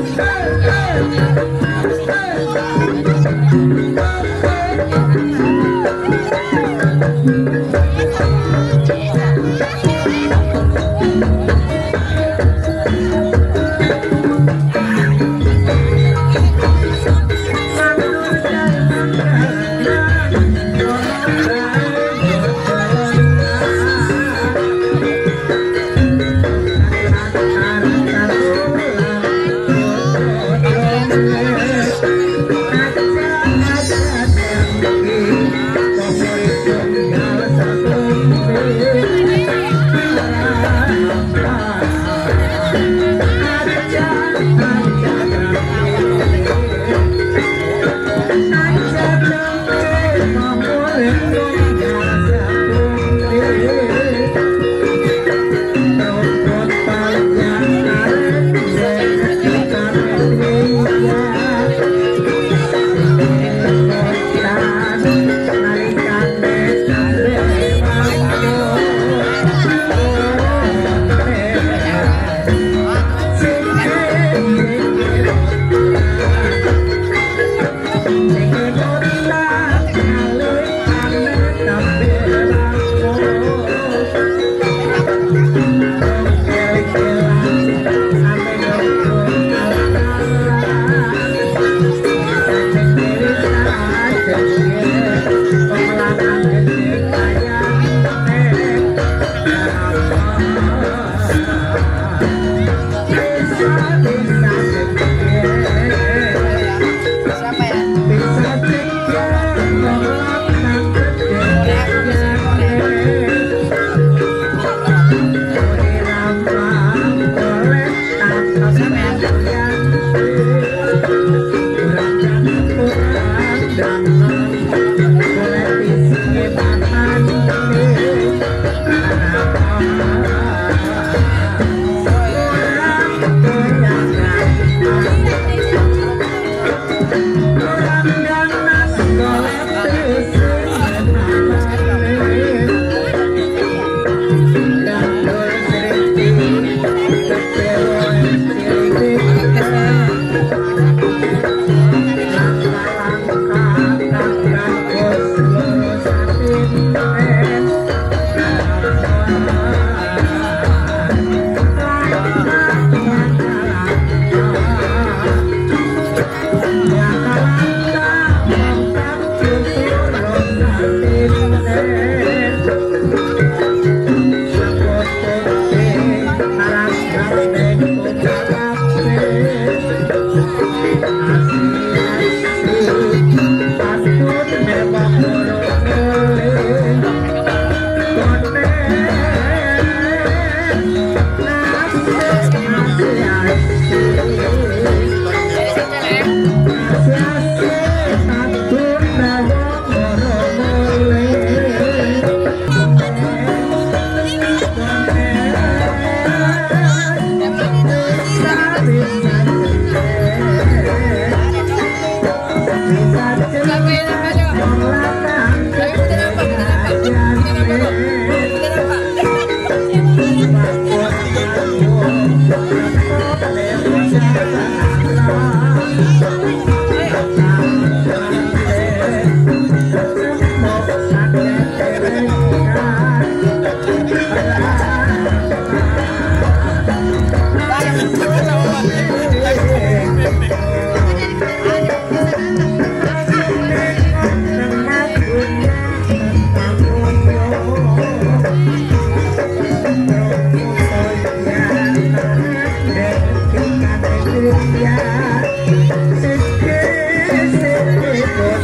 Hey, hey, hey.